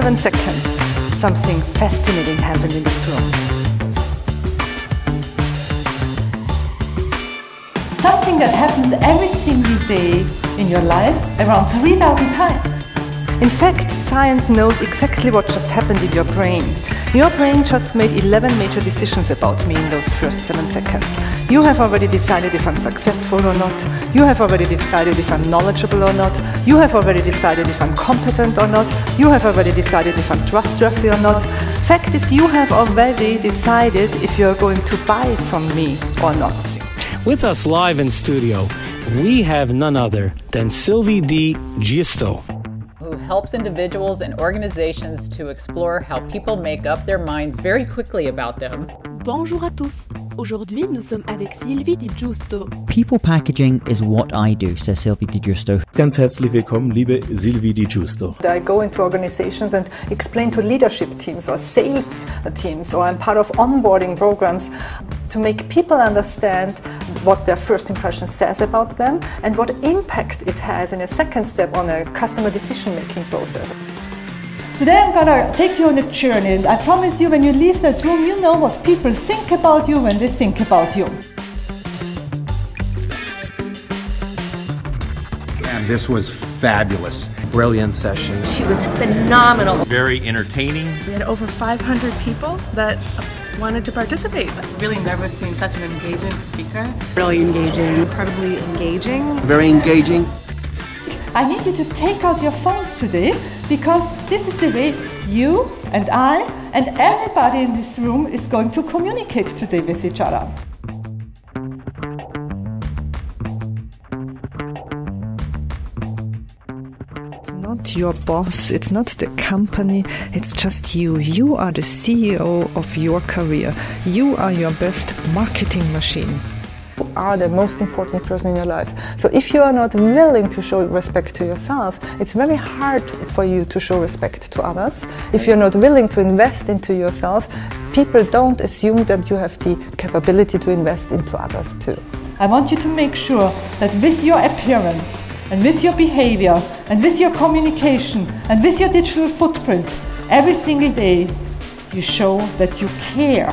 seven seconds, something fascinating happened in this room. Something that happens every single day in your life around 3,000 times. In fact, science knows exactly what just happened in your brain. Your brain just made 11 major decisions about me in those first 7 seconds. You have already decided if I'm successful or not. You have already decided if I'm knowledgeable or not. You have already decided if I'm competent or not. You have already decided if I'm trustworthy or not. Fact is, you have already decided if you're going to buy from me or not. With us live in studio, we have none other than Sylvie Di Giusto who helps individuals and organizations to explore how people make up their minds very quickly about them. Bonjour à tous. Aujourd'hui, nous sommes avec Sylvie Di Giusto. People packaging is what I do, says Sylvie Di Giusto. Ganz herzlich willkommen, liebe Sylvie Di Giusto. I go into organizations and explain to leadership teams or sales teams, or I'm part of onboarding programs to make people understand what their first impression says about them and what impact it has in a second step on a customer decision making process. Today I'm gonna take you on a journey and I promise you when you leave that room you know what people think about you when they think about you. And this was fabulous. Brilliant session. She was phenomenal. Very entertaining. We had over 500 people that wanted to participate. I've Really never seen such an engaging speaker. Really engaging. Incredibly engaging. Very engaging. I need you to take out your phones today because this is the way you and I and everybody in this room is going to communicate today with each other. It's not your boss, it's not the company, it's just you. You are the CEO of your career. You are your best marketing machine You are the most important person in your life. So if you are not willing to show respect to yourself, it's very hard for you to show respect to others. If you're not willing to invest into yourself, people don't assume that you have the capability to invest into others too. I want you to make sure that with your appearance and with your behavior and with your communication and with your digital footprint, every single day you show that you care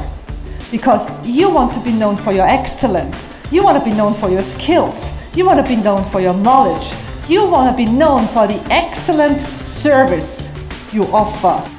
because you want to be known for your excellence you want to be known for your skills. You want to be known for your knowledge. You want to be known for the excellent service you offer.